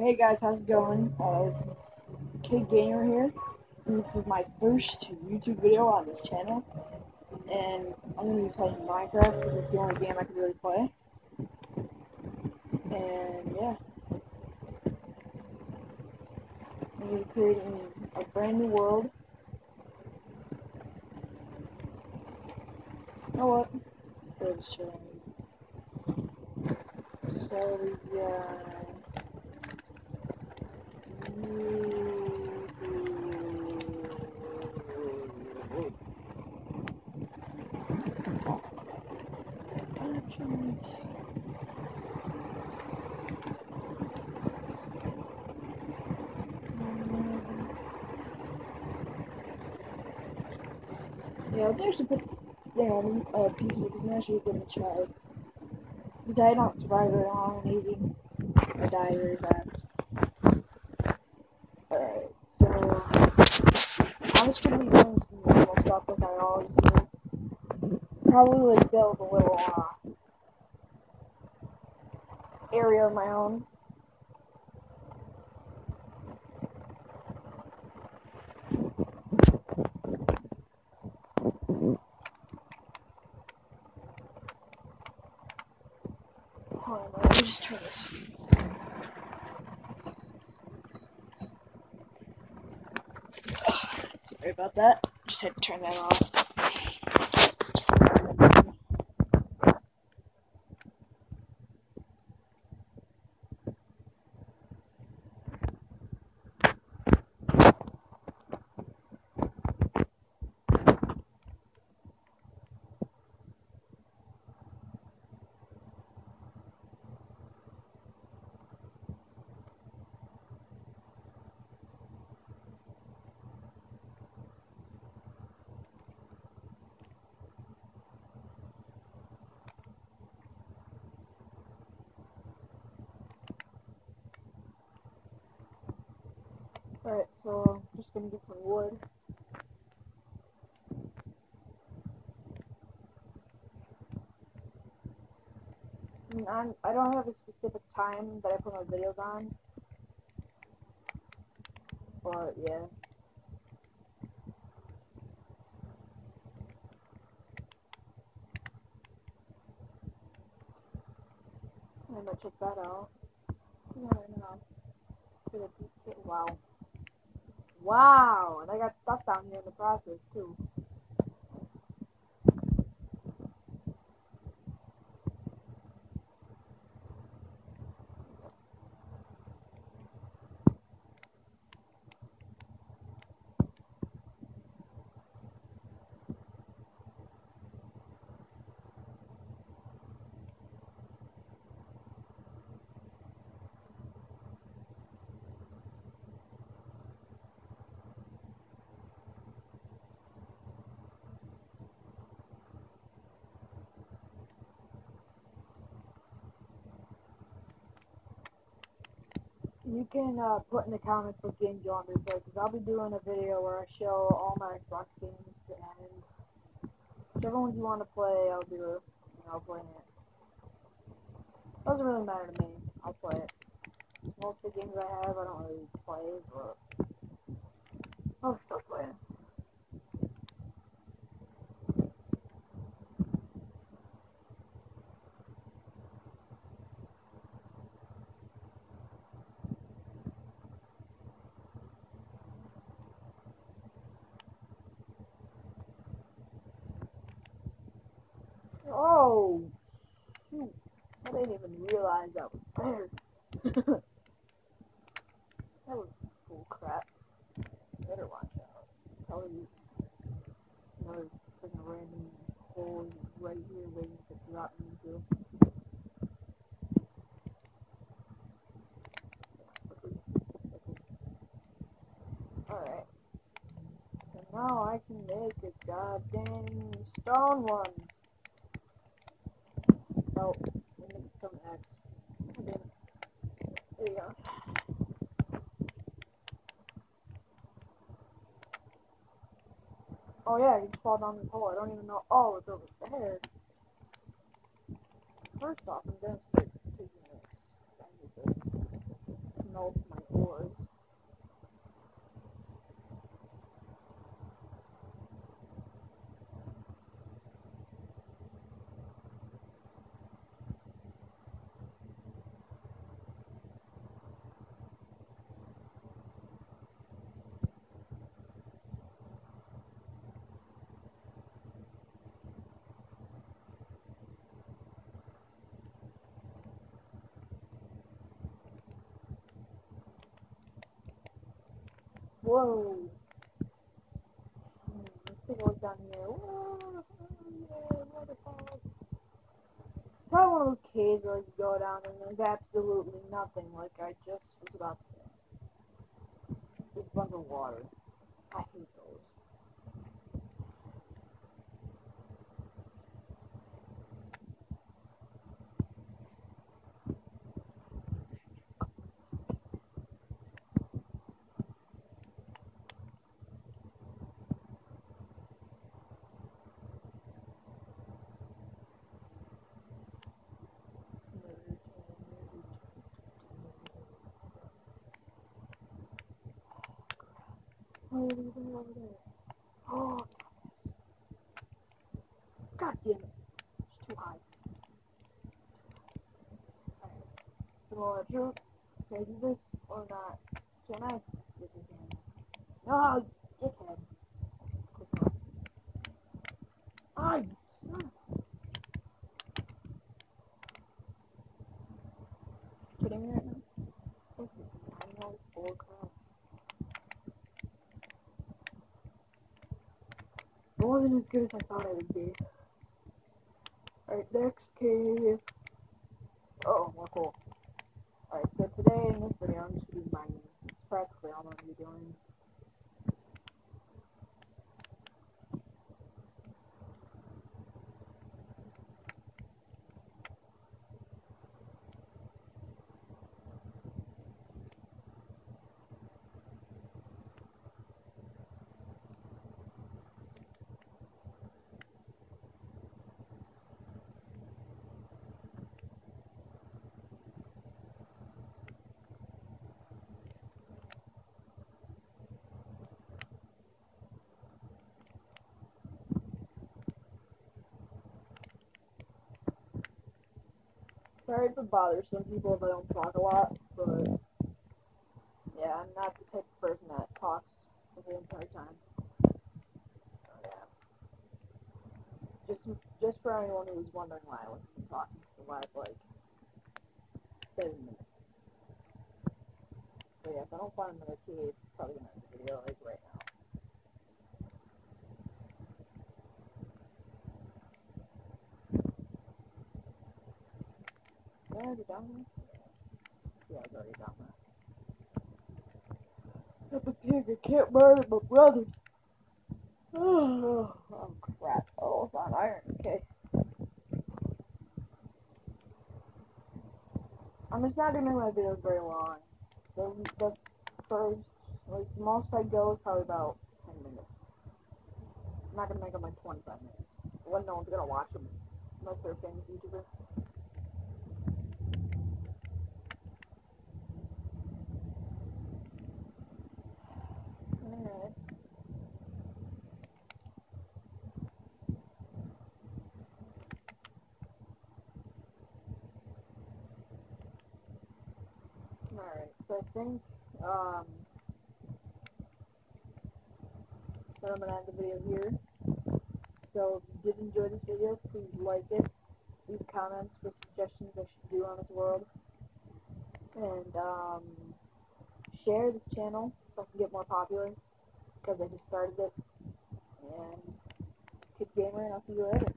Hey guys, how's it going? Uh, this is Kid Gamer here, and this is my first YouTube video on this channel. And I'm gonna be playing Minecraft because it's the only game I can really play. And yeah, I'm gonna be creating a brand new world. You know what? Just chilling. So yeah. Yeah, actually put this down uh, piece of it because I'm actually to try. Because I don't survive very long and easy. I die very fast. Alright, so I'm just gonna be doing some normal stuff like I always do. Probably like build a little uh, area of my own. Hold on, let me just turn this. Sorry about that. Just had to turn that off. Alright, so I'm just gonna get some wood. I I'm, I don't have a specific time that I put my videos on. But, yeah. I might check that out. Yeah, I know. Wow. Wow, and I got stuff down here in the process too. You can uh, put in the comments what games you want me to play, because I'll be doing a video where I show all my Xbox games, and whichever ones you want to play, I'll do it. And I'll play it. Doesn't really matter to me. I'll play it. Most of the games I have, I don't really play, but I'll still play it. Oh, shoot. I didn't even realize that was there. that was cool crap. Better watch out. Probably another freaking random hole right here waiting to drop me into. Alright. So now I can make a goddamn stone one. Oh, let me some X. There you go. Oh yeah, you fall down this hole. I don't even know. Oh, it's over there. First off, I'm gonna start taking this. know it's my ores. Whoa. Hmm, let's a look down here. Whoa, yeah. Probably one of those caves where you go down and there's absolutely nothing, like I just was about to say. A bunch of water. I hate those. Oh, you doing over there? Oh, God damn it. It's too high. Alright. So, Drew, can I do this or not? Can I? Yes, I can. No, dickhead. I. son of- Kidding me right now? This is I know bull crap. It wasn't as good as I thought it would be. Alright, next cave. Oh, more cool. Alright, so today in this video I'm just gonna be mining. It's practically all I'm gonna be doing. Sorry if it some people if I don't talk a lot, but yeah, I'm not the type of person that talks the whole entire time. So, yeah. Just just for anyone who's wondering why I wasn't talking for the last like seven minutes. So yeah, if I don't find another cave, it's probably gonna end the video like right now. Already done that? Yeah, it's already done that. I'm a pig, I can't murder my brothers. Oh, oh crap. Oh, it's on iron, okay. I'm just not gonna make my videos very long. The, the first, like, the most I go is probably about 10 minutes. I'm not gonna make them like 25 minutes. When no one's gonna watch them, unless they're a famous YouTuber. Alright. Alright, so I think, um, that I'm gonna end the video here. So if you did enjoy this video, please like it, leave comments for suggestions I should do on this world, and, um, share this channel so I can get more popular, because I just started it, and Kid Gamer, and I'll see you later.